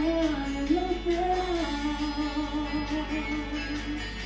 I am alone.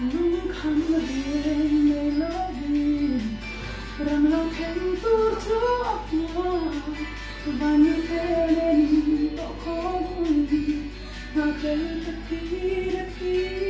Nunca me viene la vida Ramlaken tutakma Vanütelenin dokunun Akıl takdir etkin